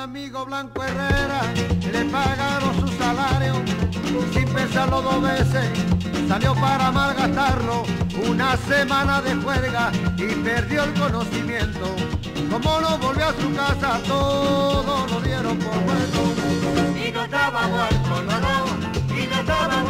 Fernando Blanco Herrera le pagaron su salario sin pensarlo dos veces. Salió para malgastarlo una semana de juerga y perdió el conocimiento. Como no volvió a su casa, todo lo dieron por muerto. Y no estaba muerto, no, no. Y no estaba muerto,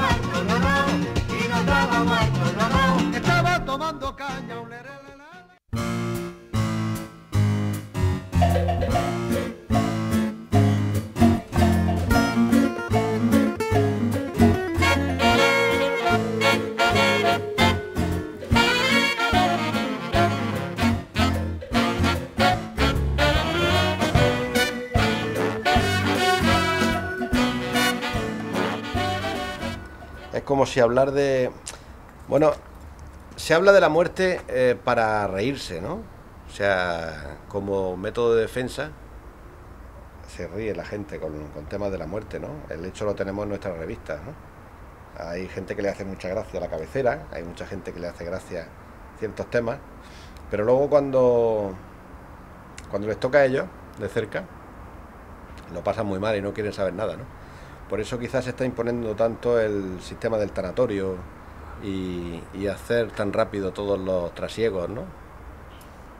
Es como si hablar de... Bueno, se habla de la muerte eh, para reírse, ¿no? O sea, como método de defensa, se ríe la gente con, con temas de la muerte, ¿no? El hecho lo tenemos en nuestras revistas, ¿no? Hay gente que le hace mucha gracia a la cabecera, hay mucha gente que le hace gracia ciertos temas, pero luego cuando, cuando les toca a ellos, de cerca, lo pasan muy mal y no quieren saber nada, ¿no? Por eso quizás se está imponiendo tanto el sistema del tanatorio y, y hacer tan rápido todos los trasiegos, ¿no?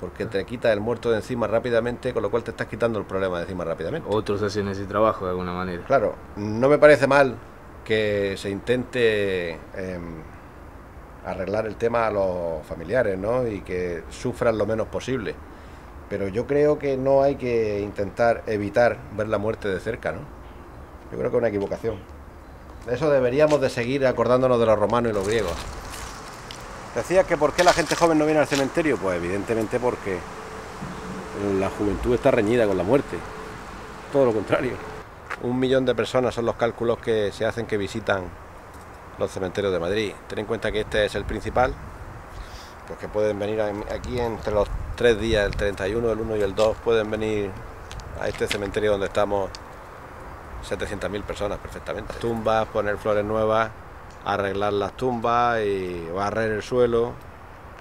Porque te quita el muerto de encima rápidamente, con lo cual te estás quitando el problema de encima rápidamente. Otros hacen ese trabajo de alguna manera. Claro, no me parece mal que se intente em, arreglar el tema a los familiares, ¿no? Y que sufran lo menos posible. Pero yo creo que no hay que intentar evitar ver la muerte de cerca, ¿no? Yo creo que es una equivocación. De eso deberíamos de seguir acordándonos de los romanos y los griegos. Decías que por qué la gente joven no viene al cementerio, pues evidentemente porque la juventud está reñida con la muerte. Todo lo contrario. Un millón de personas son los cálculos que se hacen que visitan los cementerios de Madrid. Ten en cuenta que este es el principal, pues que pueden venir aquí entre los tres días, el 31, el 1 y el 2, pueden venir a este cementerio donde estamos 700.000 personas perfectamente. Tumbas, poner flores nuevas, arreglar las tumbas y barrer el suelo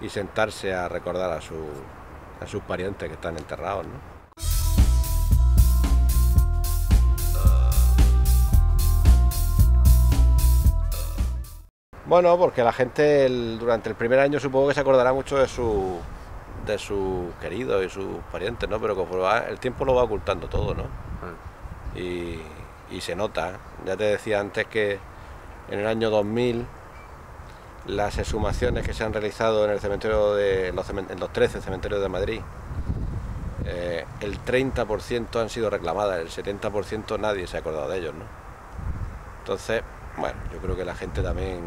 y sentarse a recordar a, su, a sus parientes que están enterrados. ¿no? Bueno, porque la gente el- durante el primer año supongo que se acordará mucho de su de sus queridos y sus parientes, ¿no? Pero conforme el tiempo lo va ocultando todo, ¿no? y, y se nota. Ya te decía antes que en el año 2000 las exhumaciones que se han realizado en el cementerio de los, en los 13 cementerios de Madrid, eh, el 30% han sido reclamadas, el 70% nadie se ha acordado de ellos, ¿no? Entonces, bueno, yo creo que la gente también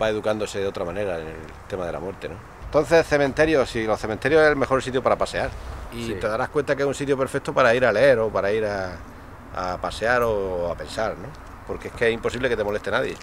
va educándose de otra manera en el tema de la muerte, ¿no? Entonces, cementerios, sí, los cementerios es el mejor sitio para pasear. Y Sí. te darás cuenta que es un sitio perfecto para ir a leer o para ir a, a pasear o a pensar, ¿no? Porque es que es imposible que te moleste nadie.